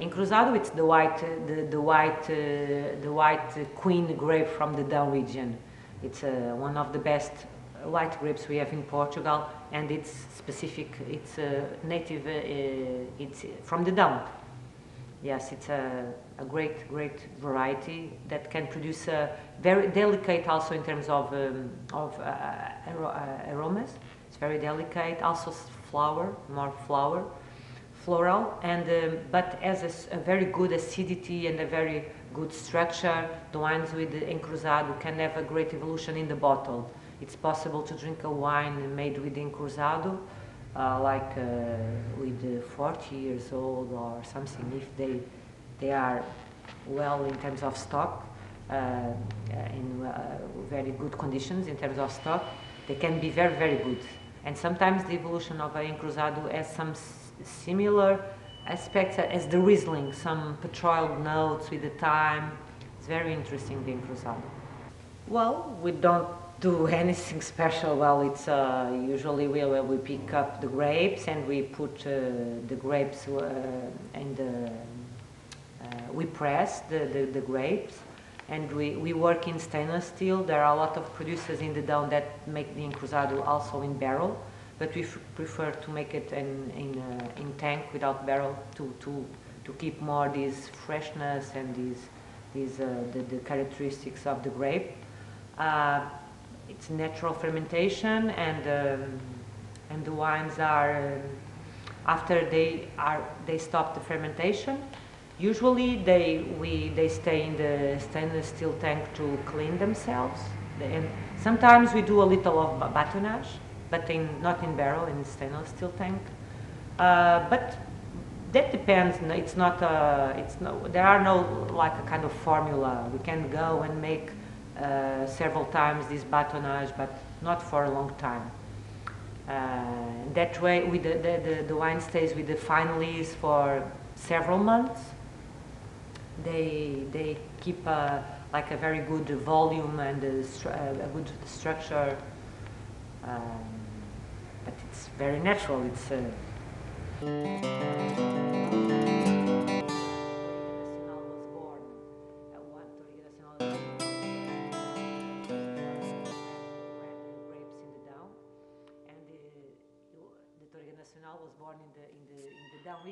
Encruzado, it's the white, the, the white, uh, the white queen grape from the Dão region. It's uh, one of the best white grapes we have in Portugal, and it's specific. It's uh, native. It's from the Dão. Yes, it's a, a great, great variety that can produce a very delicate also in terms of, um, of uh, aro- aromas. It's very delicate, also flower, more flower, floral, and um, but has a very good acidity and a very good structure. The wines with the encruzado can have a great evolution in the bottle. It's possible to drink a wine made with encruzado uh, like uh, with uh, 40 years old or something, if they, they are well in terms of stock, uh, uh, in uh, very good conditions in terms of stock, they can be very, very good. And sometimes the evolution of a encruzado has some similar aspects as the Riesling, some petrol notes with the time. It's very interesting, the encruzado. Well, we don't do anything special. Well, it's uh, usually we we pick up the grapes and we put uh, the grapes uh, and the, uh, we press the, the, the grapes and we, we work in stainless steel. There are a lot of producers in the Dão that make the encruzado also in barrel, but we prefer to make it in in, uh, in tank without barrel to, to, to keep more this freshness and these these uh, the, the characteristics of the grape. Uh, it's natural fermentation, and um, and the wines are um, after they are they stop the fermentation. Usually they we they stay in the stainless steel tank to clean themselves, and sometimes we do a little of ba- batonnage, but in not in barrel in stainless steel tank. Uh, but that depends. It's not. Uh, it's no. There are no like a kind of formula. We can go and make uh, several times this batonnage, but not for a long time. Uh, that way, with the, the, the, wine stays with the fine lees for several months. They they keep a, like a very good volume and a, stru- a good structure. Um, but it's very natural. It's. Uh, Nacional was born at one Touriga Nacional grapes in the Dão, and the, the Touriga Nacional was born in the in the in the Dão